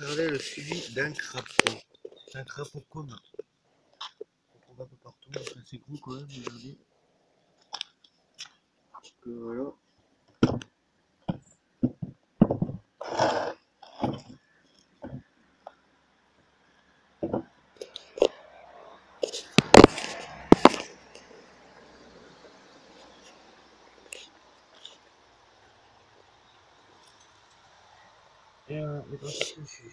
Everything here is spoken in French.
Regardez le suivi d'un crapaud. C'est un crapaud commun. On trouve un peu partout. C'est gros quand même, regardez. Donc, euh, voilà. 对啊，一个兴趣。